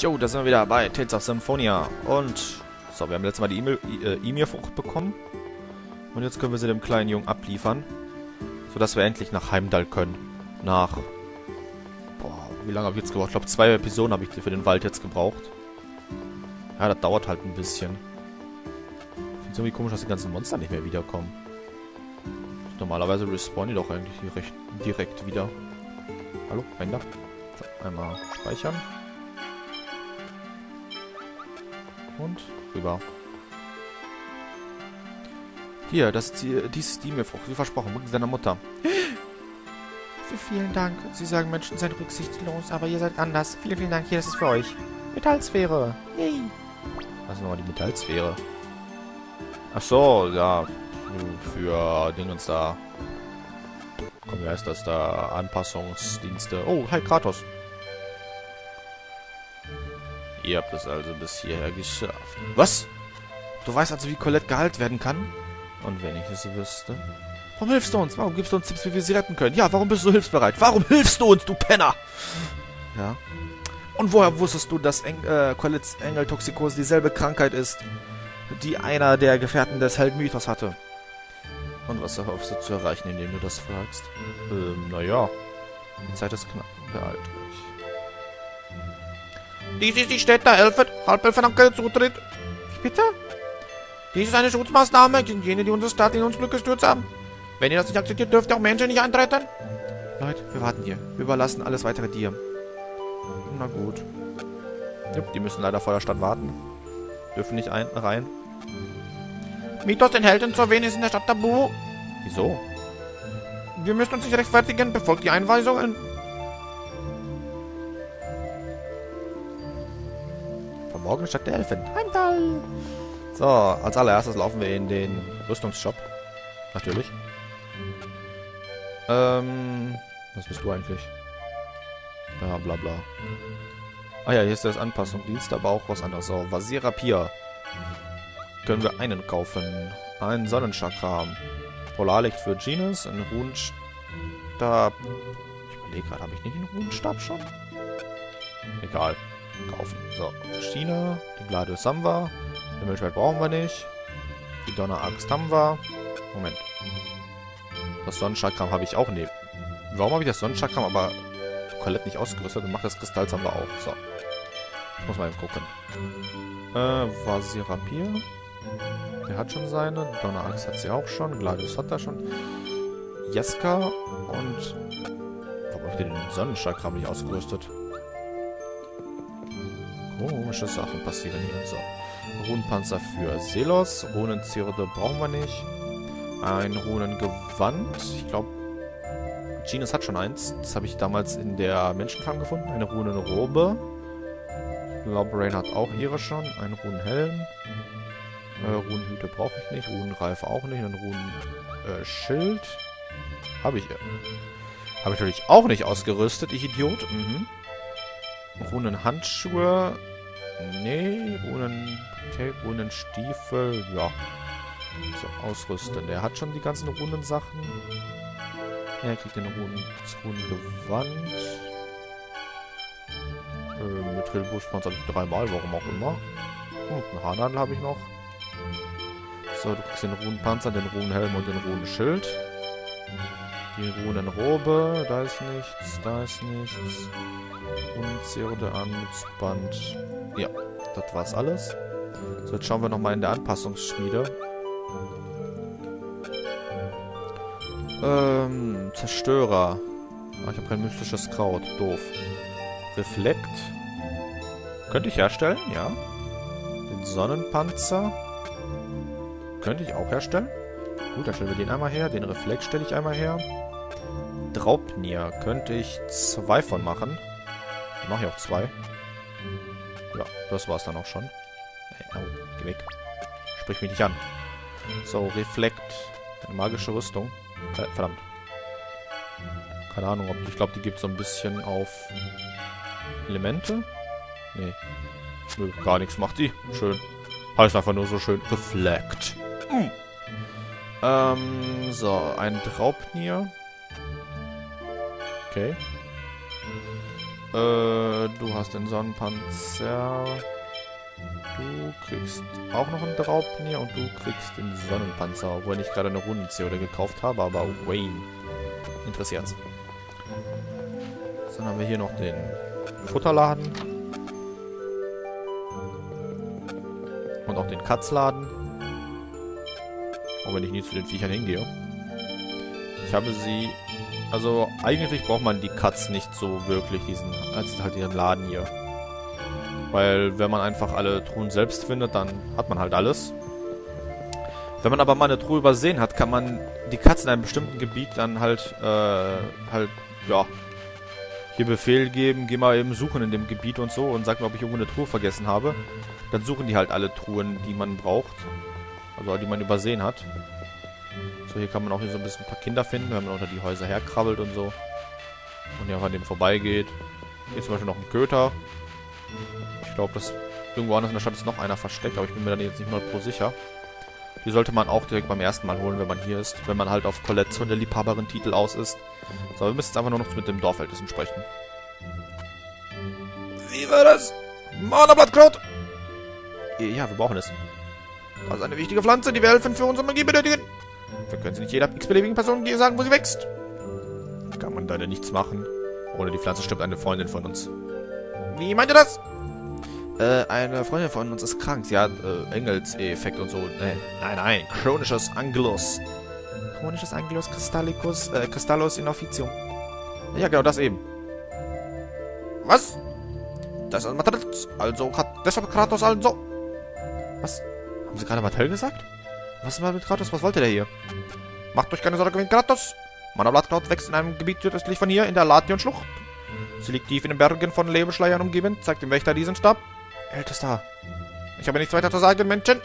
Jo, da sind wir wieder bei Tales of Symphonia. Und, so, wir haben letztes Mal die E-Mail-Frucht bekommen. Und jetzt können wir sie dem kleinen Jungen abliefern. Sodass wir endlich nach Heimdall können. Nach, boah, wie lange habe ich jetzt gebraucht? Ich glaube, zwei Episoden habe ich für den Wald jetzt gebraucht. Ja, das dauert halt ein bisschen. Ich finde es irgendwie komisch, dass die ganzen Monster nicht mehr wiederkommen. Normalerweise respawnen die doch eigentlich direkt wieder. Hallo, rein da. Einmal speichern. Und rüber. Hier, das ist die, dies ist die Mirfrucht, wie versprochen, bringen Sie deiner Mutter. Vielen Dank. Sie sagen, Menschen seien rücksichtslos, aber ihr seid anders. Vielen, vielen Dank. Hier, das ist für euch. Metallsphäre. Yay. Was ist nochmal die Metallsphäre? Ach so, ja. Für den uns da. Komm, wie heißt das da? Anpassungsdienste. Oh, hi Kratos. Ihr habt es also bis hierher geschafft. Was? Du weißt also, wie Colette geheilt werden kann? Und wenn ich es wüsste? Warum hilfst du uns? Warum gibst du uns Tipps, wie wir sie retten können? Ja, warum bist du hilfsbereit? Warum hilfst du uns, du Penner? Ja. Und woher wusstest du, dass Eng äh, Colettes Engeltoxikose dieselbe Krankheit ist, die einer der Gefährten des Heldenmythos hatte? Und was erhoffst du zu erreichen, indem du das fragst? Ähm, naja. Die Zeit ist knapp. Beeilt euch. Dies ist die Städte Elfet, Halbelfenanke Zutritt. Bitte? Dies ist eine Schutzmaßnahme gegen jene, die unsere Stadt in uns Glück gestürzt haben. Wenn ihr das nicht akzeptiert, dürft ihr auch Menschen nicht eintreten. Leute, wir warten hier. Wir überlassen alles weitere dir. Na gut. Jupp, die müssen leider vor der Stadt warten. Dürfen nicht ein rein. Mythos den Helden zu erwähnen ist in der Stadt tabu. Wieso? Wir müssen uns nicht rechtfertigen, befolgt die Einweisungen. Von morgen statt der Elfen. Heimdall! So, als allererstes laufen wir in den Rüstungsshop. Natürlich. Ähm, was bist du eigentlich? Ja, bla bla. Ah ja, hier ist das Anpassungsdienst, aber auch was anderes. So, Vasirapier. Können wir einen kaufen. Einen Sonnenchakra. Polarlicht für Genus, einen Runenstab. Ich überlege gerade, habe ich nicht den Runenstab schon? Egal. Kaufen. So, China, die Gladius haben wir. Himmelschwert brauchen wir nicht. Die Donneraxt haben wir. Moment. Das Sonnenchakram habe ich auch neben. Warum habe ich das Sonnenchakram aber Colette nicht ausgerüstet und Macht des Kristalls haben wir auch. So. Ich muss mal eben gucken. Äh, Vasirapier. Der hat schon seine. Donneraxt hat sie auch schon. Gladius hat er schon. Jeska und... Warum habe ich den Sonnenchakram nicht ausgerüstet? Komische Sachen passieren hier. So. Runenpanzer für Selos. Runenzirde brauchen wir nicht. Ein Runengewand. Ich glaube, Genus hat schon eins. Das habe ich damals in der Menschenfarm gefunden. Eine Runenrobe. Ich glaube, Rain hat auch ihre schon. Ein Runenhelm. Äh, Runenhüte brauche ich nicht. Runenreife auch nicht. Ein Runenschild. Äh, habe ich. Habe ich natürlich auch nicht ausgerüstet, ich Idiot. Mhm. Runenhandschuhe. Nee, Runen... Okay, Runenstiefel. Ja. So, ausrüsten. Der hat schon die ganzen Runensachen. Er kriegt den Runen, Runengewand. Äh, Mithril-Boostpanzer habe ich dreimal, warum auch immer. Und einen Haarnadel habe ich noch. So, du kriegst den Runenpanzer, den Runenhelm und den Runenschild. Die Runenrobe, da ist nichts, da ist nichts. Runenzirde, Anmutsband. Ja, das war's alles. So, jetzt schauen wir nochmal in der Anpassungsschmiede. Ähm, Zerstörer. Ah, ich habe kein mystisches Kraut. Doof. Reflekt. Könnte ich herstellen, ja. Den Sonnenpanzer. Könnte ich auch herstellen. Gut, dann stellen wir den einmal her. Den Reflekt stelle ich einmal her. Draupnir. Könnte ich zwei von machen. Dann mache ich auch zwei. Ja, das war's dann auch schon. Hey, oh, geh weg. Sprich mich nicht an. So, Reflekt. Eine magische Rüstung. Äh, verdammt. Keine Ahnung, ob ich glaube, die gibt so ein bisschen auf Elemente. Nee. Nö, gar nichts macht die. Schön. Heißt einfach nur so schön. Reflect. Mm. Ähm, so, ein Draupnir. Okay. Äh, du hast den Sonnenpanzer. Du kriegst auch noch einen Draupnir und du kriegst den Sonnenpanzer, obwohl ich gerade eine Rundenzeode gekauft habe, aber Wayne interessiert's. Dann haben wir hier noch den Futterladen. Und auch den Katzladen. Auch wenn ich nie zu den Viechern hingehe. Ich habe sie... Also, eigentlich braucht man die Katz nicht so wirklich, diesen... als halt ihren Laden hier. Weil, wenn man einfach alle Truhen selbst findet, dann hat man halt alles. Wenn man aber mal eine Truhe übersehen hat, kann man die Katze in einem bestimmten Gebiet dann halt, äh, halt, ja, hier Befehl geben, geh mal eben suchen in dem Gebiet und so und sag mir, ob ich irgendwo eine Truhe vergessen habe. Dann suchen die halt alle Truhen, die man braucht. Also die man übersehen hat. So, hier kann man auch hier so ein bisschen ein paar Kinder finden, wenn man unter die Häuser herkrabbelt und so. Und hier an dem vorbeigeht. Hier zum Beispiel noch ein Köter. Ich glaube, dass irgendwo anders in der Stadt ist noch einer versteckt, aber ich bin mir dann jetzt nicht mal pro sicher. Die sollte man auch direkt beim ersten Mal holen, wenn man hier ist. Wenn man halt auf Colette und der Liebhaberin Titel aus ist. So, wir müssen jetzt einfach nur noch mit dem Dorfältesten sprechen. Wie war das? Mana-Blattkraut! Ja, wir brauchen es. Das ist eine wichtige Pflanze, die wir helfen für unsere Magie benötigen. Wir können sie nicht jeder x-beliebigen Person sagen, wo sie wächst. Kann man leider nichts machen. Ohne die Pflanze stirbt eine Freundin von uns. Wie meint ihr das? Äh, eine Freundin von uns ist krank. Sie hat äh, Engels-Effekt und so. Nee, nein, nein. Chronisches Angelus. Chronisches Angelus Kristallicus, äh, Cristallus in Officium. Ja, genau, das eben. Was? Das ist Mattel, also hat deshalb Kratos also. Was? Haben Sie gerade Mattel gesagt? Was ist mal mit Kratos? Was wollte der hier? Macht euch keine Sorge wegen Kratos. Mana Blattkraut wächst in einem Gebiet südöstlich von hier, in der Lation-Schlucht. Sie liegt tief in den Bergen von Lebeschleiern umgeben. Zeigt dem Wächter diesen Stab. Ältester. Ich habe nichts weiter zu sagen, Menschen.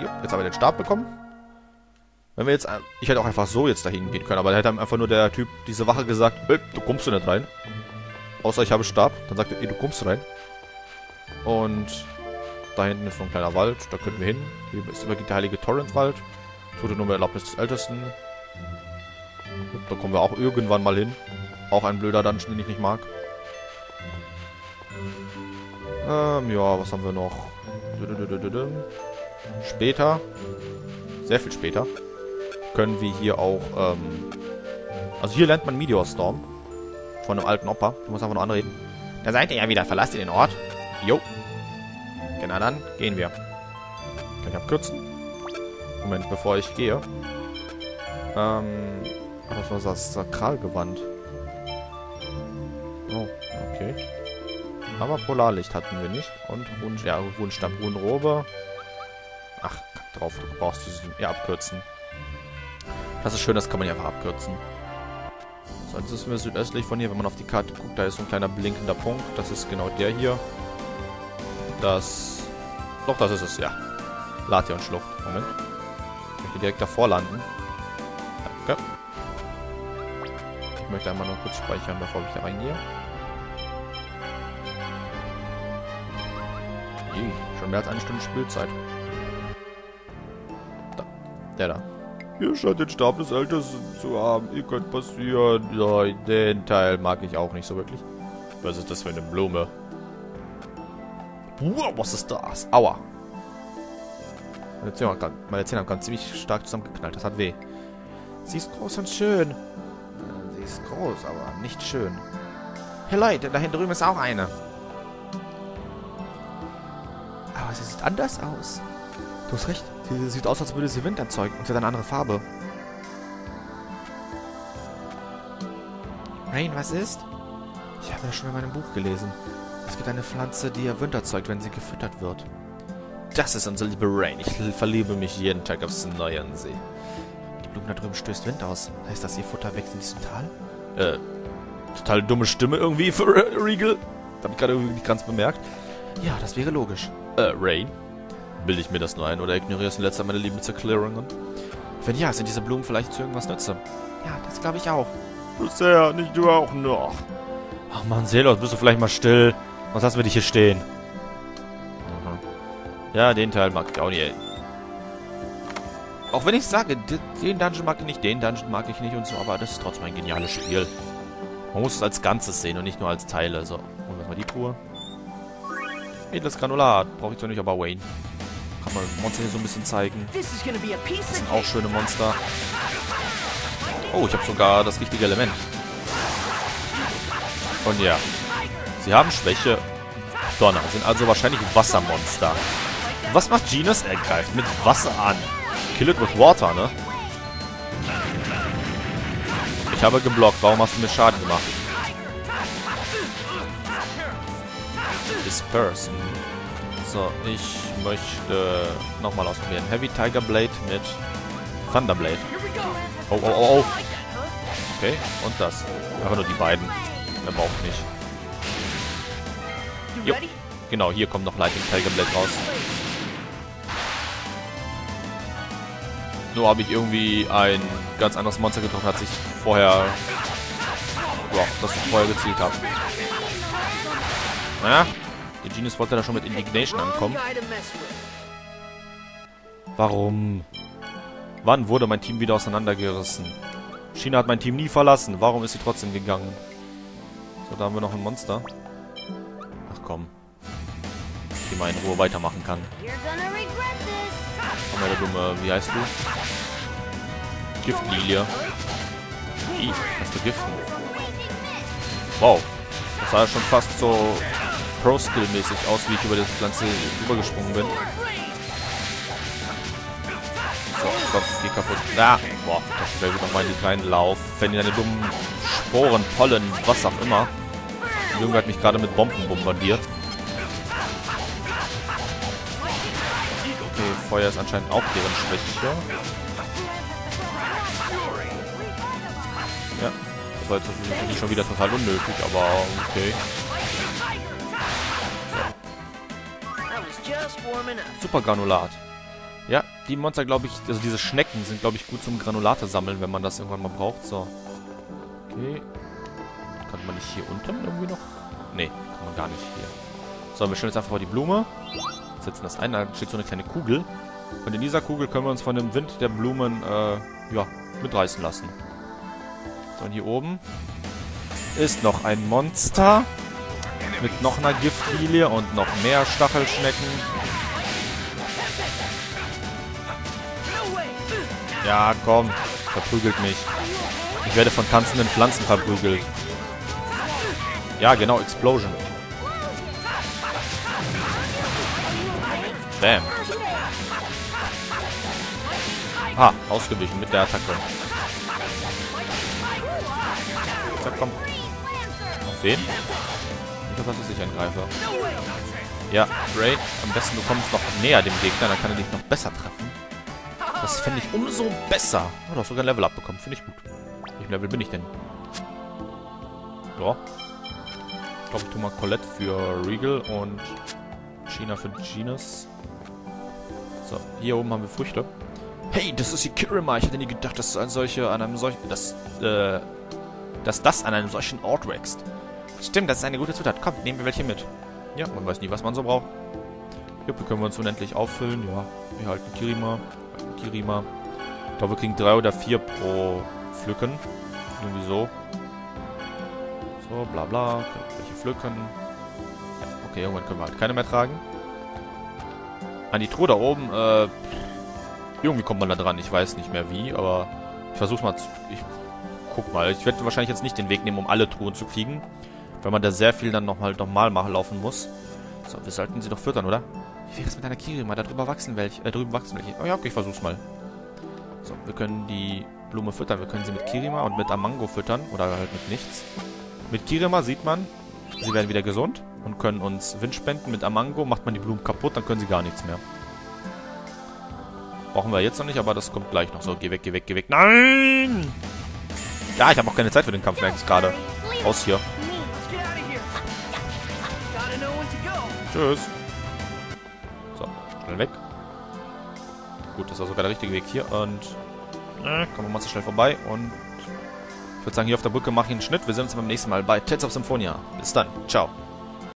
Jo, jetzt haben wir den Stab bekommen. Wenn wir jetzt... Ich hätte auch einfach so jetzt dahin gehen können, aber da hätte einfach nur der Typ, diese Wache gesagt, hey, du kommst du nicht rein. Außer ich habe Stab. Dann sagt er, ey, du kommst rein. Und da hinten ist noch ein kleiner Wald. Da können wir hin. Hier ist übergeht der heilige Torrentwald. Tote Nummer Erlaubnis des Ältesten. Da kommen wir auch irgendwann mal hin. Auch ein blöder Dungeon, den ich nicht mag. Ähm, ja, was haben wir noch? Später, sehr viel später, können wir hier auch, ähm, also hier lernt man Meteor Storm von einem alten Opa. Du musst einfach nur anreden. Da seid ihr ja wieder. Verlasst ihr den Ort? Jo. Genau, dann gehen wir. Kann ich abkürzen? Moment, bevor ich gehe. Ähm, was war das? Sakralgewand. Oh, okay. Aber Polarlicht hatten wir nicht. Und Run ja, Runenstab, Runenrobe. Ach, drauf, du brauchst du ja abkürzen. Das ist schön, das kann man ja einfach abkürzen. So, jetzt ist mir südöstlich von hier, wenn man auf die Karte guckt, da ist so ein kleiner blinkender Punkt. Das ist genau der hier. Das... Doch, das ist es, ja. Lation-Schlucht. Moment. Ich möchte direkt davor landen. Danke. Ich möchte einmal noch kurz speichern, bevor ich da reingehe. Je, schon mehr als eine Stunde Spielzeit. Da. Der da. Ihr scheint den Stab des Ältesten zu haben. Ihr könnt passieren. Ja, den Teil mag ich auch nicht so wirklich. Was ist das für eine Blume? Wow, was ist das? Aua. Meine Zähne, haben, meine Zähne haben gerade ziemlich stark zusammengeknallt. Das hat weh. Sie ist groß und schön. Sie ist groß, aber nicht schön. Hey Leute, da hinten drüben ist auch eine. Aber sie sieht anders aus. Du hast recht. Sie sieht aus, als würde sie Wind erzeugen und sie hat eine andere Farbe. Rain, was ist? Ich habe das schon in meinem Buch gelesen. Es gibt eine Pflanze, die ihr Wind erzeugt, wenn sie gefüttert wird. Das ist unsere liebe Rain. Ich verliebe mich jeden Tag aufs Neue an sie. Die Blume da drüben stößt Wind aus. Heißt das, ihr Futter wächst in diesem Tal? Äh, total dumme Stimme irgendwie für Regal. Das habe ich gerade irgendwie nicht ganz bemerkt. Ja, das wäre logisch. Äh, Rain? Bilde ich mir das nur ein oder ignorierst du letzter meine Lieblingserklärungen? Wenn ja, sind diese Blumen vielleicht zu irgendwas nütze? Ja, das glaube ich auch. Bisher, nicht du auch noch. Ach man, Seelos, bist du vielleicht mal still? Was lassen wir dich hier stehen? Aha. Ja, den Teil mag ich auch nicht. Auch wenn ich sage, den Dungeon mag ich nicht, den Dungeon mag ich nicht und so, aber das ist trotzdem ein geniales Spiel. Man muss es als Ganzes sehen und nicht nur als Teile. So, holen wir mal die Truhe. Edles Granulat. Brauche ich zwar nicht, aber Wayne. Kann man Monster hier so ein bisschen zeigen. Das sind auch schöne Monster. Oh, ich habe sogar das richtige Element. Und ja. Sie haben Schwäche. Donner. Sind also wahrscheinlich Wassermonster. Was macht Genus? Er greift mit Wasser an. Kill it with water, ne? Ich habe geblockt. Warum hast du mir Schaden gemacht? Disperse. So, ich möchte nochmal ausprobieren. Heavy Tiger Blade mit Thunderblade. Oh, oh, oh, oh. Okay, und das. Aber nur die beiden. Mehr braucht nicht. Jo. Genau, hier kommt noch Lightning Tiger Blade raus. Nur habe ich irgendwie ein ganz anderes Monster getroffen, hat sich vorher... Ja, das ich vorher gezielt habe. Naja, der Genius wollte da schon mit Indignation ankommen. Warum? Wann wurde mein Team wieder auseinandergerissen? China hat mein Team nie verlassen. Warum ist sie trotzdem gegangen? So, da haben wir noch ein Monster. Ach komm. Die mal in Ruhe weitermachen kann. Komm her, der Dumme. Wie heißt du? Giftlilie. Ih, hast du Giften? Wow. Das sah ja schon fast so Pro-Skill-mäßig aus, wie ich über das Ganze übergesprungen bin. So, komm, geh kaputt. Ah, boah, das wäre wieder mal die kleinen Lauf. Wenn die deine dummen Sporen, Pollen, was auch immer. Irgendwer hat mich gerade mit Bomben bombardiert. Okay, Feuer ist anscheinend auch deren Schwäche. Ja, das war jetzt natürlich schon wieder total unnötig, aber okay. Super Granulat. Ja, die Monster, glaube ich, also diese Schnecken sind, glaube ich, gut zum Granulate sammeln, wenn man das irgendwann mal braucht. So. Okay. Kann man nicht hier unten irgendwie noch? Nee, kann man gar nicht hier. So, wir stellen jetzt einfach mal die Blume. Setzen das ein, da steht so eine kleine Kugel. Und in dieser Kugel können wir uns von dem Wind der Blumen, äh, ja, mitreißen lassen. So, und hier oben ist noch ein Monster. Mit noch einer Giftlilie und noch mehr Stachelschnecken. Ja, komm. Verprügelt mich. Ich werde von tanzenden Pflanzen verprügelt. Ja, genau, Explosion. Bam. Ah, ausgewichen mit der Attacke. Zack, komm. Auf den? Ich hoffe, dass ich angreife. Ja, Ray, am besten du kommst noch näher dem Gegner, dann kann er dich noch besser treffen. Das fände ich umso besser. Oh, du hast sogar ein Level abbekommen. Finde ich gut. Welchem Level bin ich denn? Ja. Ich glaube, ich tue mal Colette für Regal und China für Genus. So, hier oben haben wir Früchte. Hey, das ist die Kirima. Ich hätte nie gedacht, dass ein solche an einem solchen... Dass, äh, dass das an einem solchen Ort wächst. Stimmt, das ist eine gute Zutat. Komm, nehmen wir welche mit. Ja, man weiß nie, was man so braucht. Hier können wir uns unendlich auffüllen. Ja, wir halten Kirima. Kirima. Ich glaube, wir kriegen drei oder vier pro Pflücken. Irgendwie so. So, bla bla. Können wir welche pflücken. Ja, okay, irgendwann können wir halt keine mehr tragen. An die Truhe da oben, äh... Irgendwie kommt man da dran. Ich weiß nicht mehr wie, aber... Ich versuch's mal zu... Ich guck mal. Ich werde wahrscheinlich jetzt nicht den Weg nehmen, um alle Truhen zu kriegen. Weil man da sehr viel dann nochmal normal machen laufen muss. So, wir sollten sie doch füttern, oder? Wie wäre es mit einer Kirima? Da drüber wachsen welche. Äh, drüben wachsen welche. Oh ja, okay, ich versuch's mal. So, wir können die Blume füttern. Wir können sie mit Kirima und mit Amango füttern. Oder halt mit nichts. Mit Kirima sieht man, sie werden wieder gesund und können uns Wind spenden. Mit Amango macht man die Blumen kaputt, dann können sie gar nichts mehr. Brauchen wir jetzt noch nicht, aber das kommt gleich noch. So, geh weg, geh weg, geh weg. Nein! Ja, ich habe auch keine Zeit für den Kampf, merke ich gerade. Raus hier. Tschüss. So, schnell weg. Gut, das war sogar der richtige Weg hier. Und äh, kommen wir mal so schnell vorbei. Und ich würde sagen, hier auf der Brücke mache ich einen Schnitt. Wir sehen uns beim nächsten Mal bei Tales of Symphonia. Bis dann. Ciao.